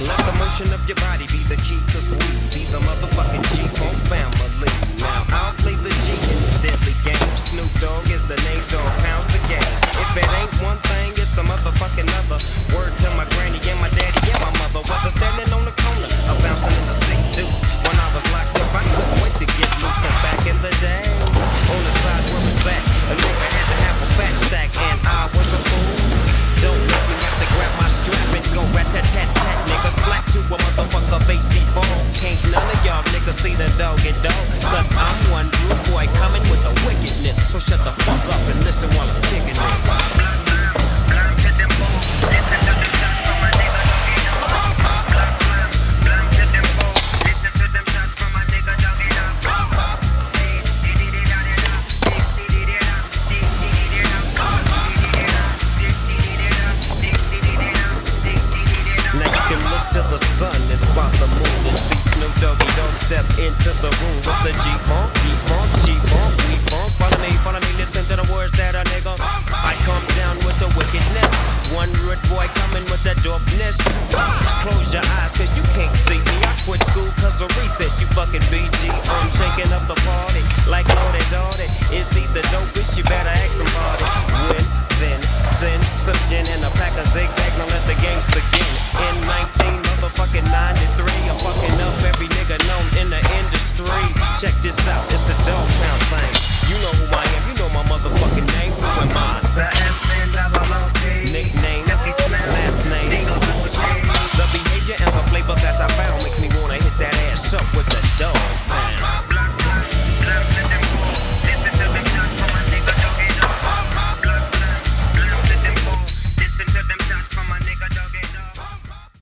Let the motion of your body be the key, cause we be the motherfucking G-Funk family. Now I'll play the G in this deadly game. Snoop Dogg is the name, dog pounds the game. If it ain't one thing, it's a motherfucking other. Word Be the dog and dough. Cause I'm one rude boy coming with the wickedness. So shut the fuck up and listen while I'm kicking it. the sun and spot the moon and see Step into the room with the G-Funk, G-Funk, G-Funk, we funk. Follow me, follow me, listen to the words that a nigga. I come down with the wickedness. One rude boy coming with the dopeness. Close your eyes, cause you can't see me. I quit school cause of recess, you fucking BG. I'm shaking up the party like Lodi Dodi. It's either dopest, you better ask somebody. Win, then, send some gin and a pack of zigzag. Now let the games begin. In 19 Check this out, it's the dog thing. You know who I am, you know my motherfucking name.